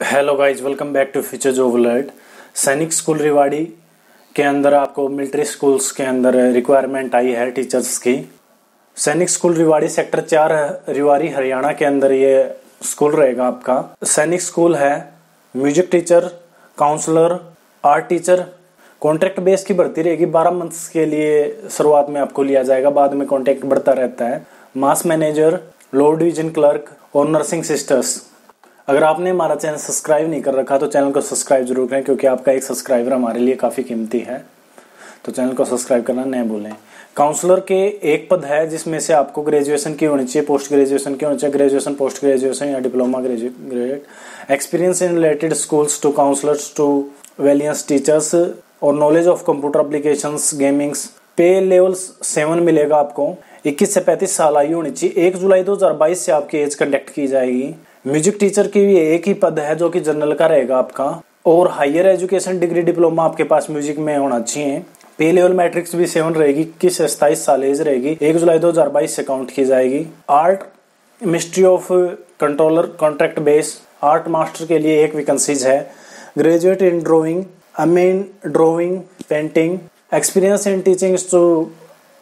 Hello guys welcome back to Future Job Alert Sainik School Rewari के अंदर आपको military schools के अंदर रिक्वायरमेंट आई है टीचर्स की। सैनिक स्कूल रिवाड़ी सेक्टर चार रिवाड़ी हरियाणा के अंदर ये स्कूल रहेगा आपका। सैनिक स्कूल है music teacher counsellor art teacher contract base की भर्ती रहेगी, बारह मंथ्स के लिए शुरुआत में आपको लिया जाएगा, बाद में कॉन्ट्रैक्ट बढ़ता रहता है। Mess manager lower division clerk और नर्सिंग सिस्टर्स अगर आपने हमारा चैनल सब्सक्राइब नहीं कर रखा तो चैनल को सब्सक्राइब ज़रूर करें, क्योंकि आपका एक सब्सक्राइबर हमारे लिए काफ़ी कीमती है। तो चैनल को सब्सक्राइब करना नहीं भूलें। काउंसलर के एक पद है, जिसमें से आपको ग्रेजुएशन की होनी चाहिए, पोस्ट ग्रेजुएशन की होनी चाहिए, ग्रेजुएशन, पोस्ट ग्रेजुएशन या diploma graduate experience in related schools to counsellors to valiance teachers और knowledge of computer application gamings पे लेवल सेवन मिलेगा आपको। 21 से 35 साल आयु होनी चाहिए। एक जुलाई 2022 से आपकी एज कंडक्ट की जाएगी। म्यूज़िक टीचर की भी एक ही पद है जो कि जनरल का रहेगा आपका। और हायर एजुकेशन डिग्री डिप्लोमा आपके पास म्यूज़िक में होना चाहिए। पे लेवल मैट्रिक्स भी सेवन रहेगी, किस सताइस साल एज रहेगी, एक जुलाई 2022 से काउंट की जाएगी। Art mistress of controller contract base art master के लिए एक वैकेंसीज है। Graduate in drawing Amin drawing painting experience in teaching to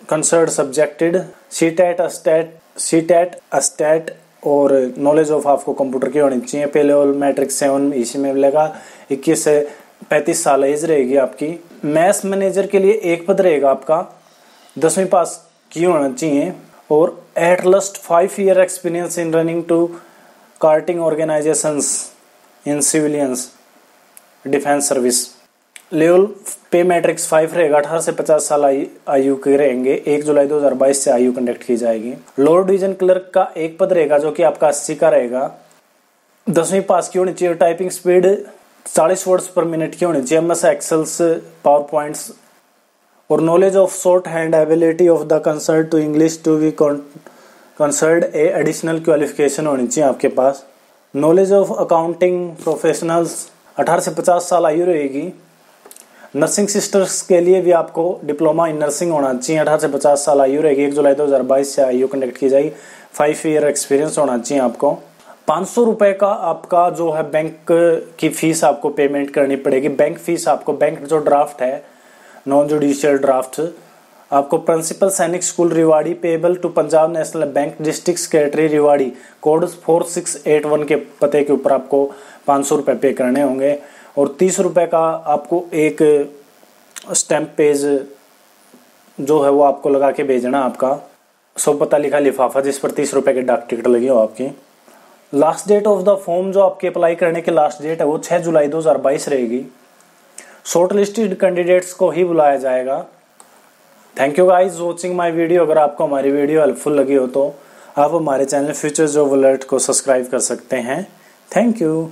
concert subjected C TET state C TET state और नॉलेज ऑफ़ आपको कंप्यूटर की होनी चाहिए। पहले लेवल मैट्रिक सेवन इसी में मिलेगा इक्कीस से पैंतीस साल एज रहेगी आपकी। मैथ्स मैनेजर के लिए एक पद रहेगा आपका। दसवीं पास की होना चाहिए। और at least five year experience in running to carting organisations in civilians defence service level pay matrix five रहेगा, अठारह से पचास साल आयु के रहेंगे। एक जुलाई 2022 से आयु कंडक्ट की जाएगी। लोअर डिवीज़न क्लर्क का एक पद रहेगा, जो कि आपका अस्सी का रहेगा। दसवीं पास की होनी चाहिए टाइपिंग स्पीड चालीस वर्ड्स पर मिनट की होनी चाहिए। एम एक्सेल्स पावर पॉइंट्स और knowledge of shorthand ability of the concert to English to be concerned a additional qualification होनी चाहिए आपके पास। नॉलेज ऑफ़ अकाउंटिंग प्रोफेशनल्स अठारह से पचास साल आयु रहेगी। नर्सिंग सिस्टर्स के लिए भी आपको डिप्लोमा इन नर्सिंग होना चाहिए। अठारह से पचास साल आयु रहेगी। एक जुलाई 2022 से आयु कंडक्ट की जाएगी। फाइव ईयर एक्सपीरियंस होना चाहिए आपको। पाँच सौ रुपए का आपका जो है बैंक की फ़ीस आपको पेमेंट करनी पड़ेगी। बैंक फ़ीस आपको बैंक जो ड्राफ्ट है नॉन जुडिशियल ड्राफ्ट आपको principal Sainik School, Rewari payable to Punjab National Bank district secretary Rewari code four six eight one के पते के ऊपर आपको पाँच सौ रुपये पे करने होंगे। और तीस रुपए का आपको एक स्टैम्प पेज जो है वो आपको लगा के भेजना आपका। सौ पता लिखा लिफाफा, जिस पर तीस रुपए की डाक टिकट लगी हो आपकी। Last date of the form जो आपके अप्लाई करने की लास्ट डेट है, वो छह जुलाई 2022 रहेगी। शॉर्ट लिस्टेड कैंडिडेट्स को ही बुलाया जाएगा। Thank you guys watching my video अगर आपको हमारी वीडियो हेल्पफुल लगी हो तो आप हमारे चैनल फ्यूचर जॉब अलर्ट को सब्सक्राइब कर सकते हैं। Thank you